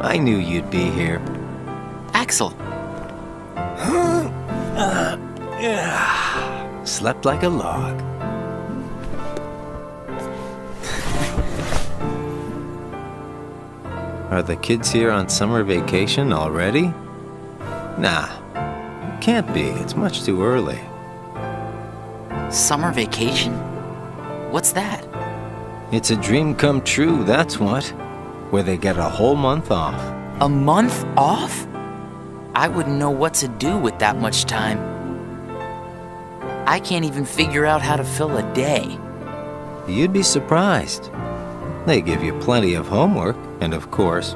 I knew you'd be here. Axel, uh, Slept like a log. Are the kids here on summer vacation already? Nah, can't be. It's much too early. summer vacation? What's that? It's a dream come true, that's what. Where they get a whole month off. A month off? I wouldn't know what to do with that much time. I can't even figure out how to fill a day. You'd be surprised. They give you plenty of homework, and of course,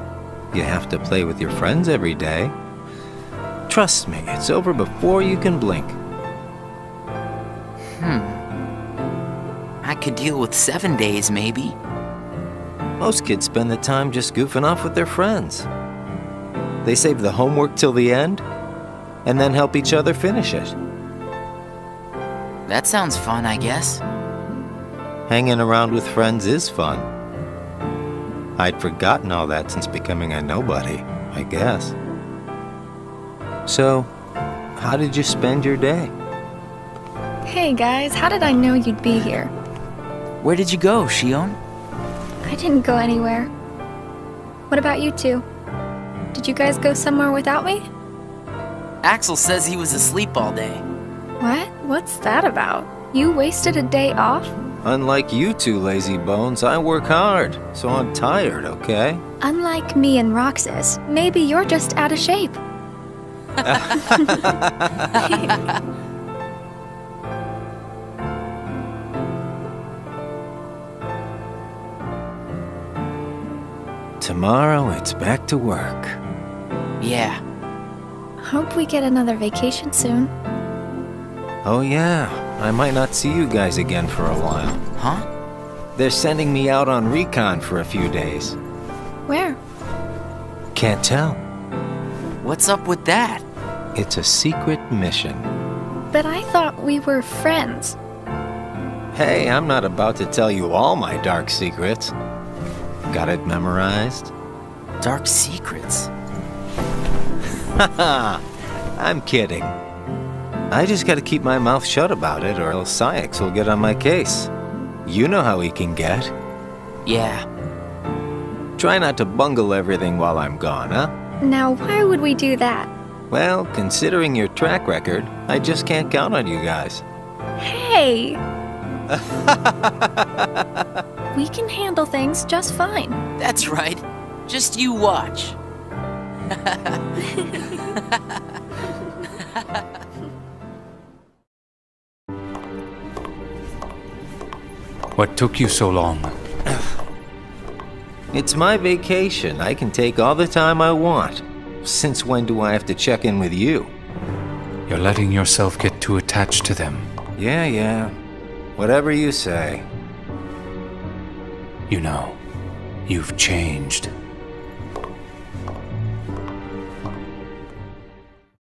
you have to play with your friends every day. Trust me, it's over before you can blink. Hmm. I could deal with seven days, maybe. Most kids spend the time just goofing off with their friends. They save the homework till the end, and then help each other finish it. That sounds fun, I guess. Hanging around with friends is fun. I'd forgotten all that since becoming a nobody, I guess. So, how did you spend your day? Hey guys, how did I know you'd be here? Where did you go, Xion? I didn't go anywhere. What about you two? Did you guys go somewhere without me? Axel says he was asleep all day. What? What's that about? You wasted a day off? Unlike you two lazy bones, I work hard, so I'm tired, okay? Unlike me and Roxas, maybe you're just out of shape. Tomorrow it's back to work. Yeah, Hope we get another vacation soon. Oh, yeah, I might not see you guys again for a while. huh? They're sending me out on recon for a few days. Where? Can't tell. What's up with that? It's a secret mission. But I thought we were friends. Hey, I'm not about to tell you all my dark secrets. Got it memorized? Dark secrets. Haha, I'm kidding. I just gotta keep my mouth shut about it, or else Saïx will get on my case. You know how he can get. Yeah, Try not to bungle everything while I'm gone, huh? Now, why would we do that? Well, considering your track record, I just can't count on you guys. Hey! we can handle things just fine. that's right. Just you watch. What took you so long? It's my vacation. I can take all the time I want. Since when do I have to check in with you? You're letting yourself get too attached to them. Yeah, yeah. Whatever you say. You know, you've changed.